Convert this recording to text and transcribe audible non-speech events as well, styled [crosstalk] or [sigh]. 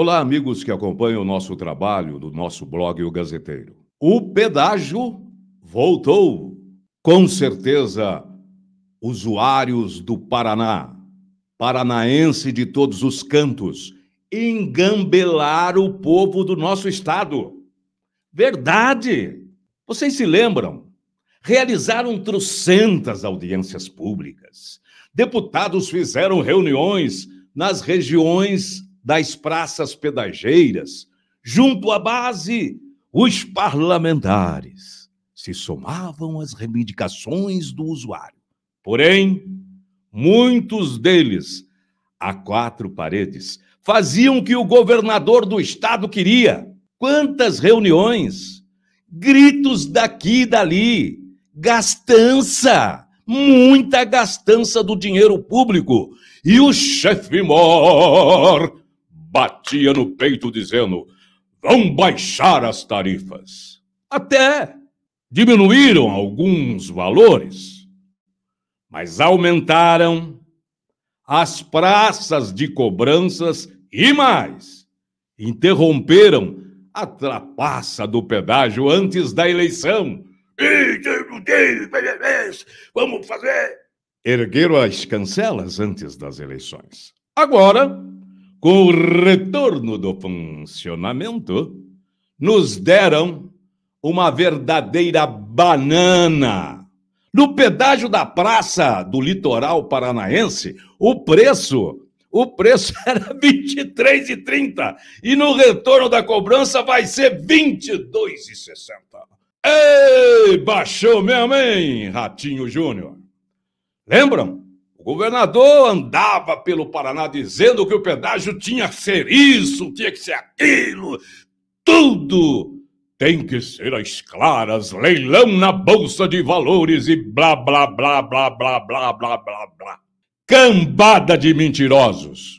Olá, amigos que acompanham o nosso trabalho do nosso blog O Gazeteiro. O pedágio voltou. Com certeza, usuários do Paraná, paranaense de todos os cantos, engambelar o povo do nosso estado. Verdade! Vocês se lembram? Realizaram trocentas audiências públicas. Deputados fizeram reuniões nas regiões das praças pedageiras, junto à base, os parlamentares se somavam às reivindicações do usuário. Porém, muitos deles, a quatro paredes, faziam o que o governador do estado queria. Quantas reuniões, gritos daqui e dali, gastança, muita gastança do dinheiro público. E o chefe mor batia no peito dizendo: vão baixar as tarifas. Até diminuíram alguns valores, mas aumentaram as praças de cobranças e mais, interromperam a trapaça do pedágio antes da eleição. Vamos fazer. Ergueram as cancelas antes das eleições. Agora, com o retorno do funcionamento, nos deram uma verdadeira banana. No pedágio da praça do litoral paranaense, o preço, o preço [laughs] era R$ 23,30 e no retorno da cobrança vai ser R$ 22,60. Ei, baixou mesmo, hein, Ratinho Júnior? Lembram? Governador andava pelo Paraná dizendo que o pedágio tinha que ser isso, tinha que ser aquilo, tudo tem que ser às claras, leilão na bolsa de valores e blá blá blá blá blá blá blá blá blá. Cambada de mentirosos.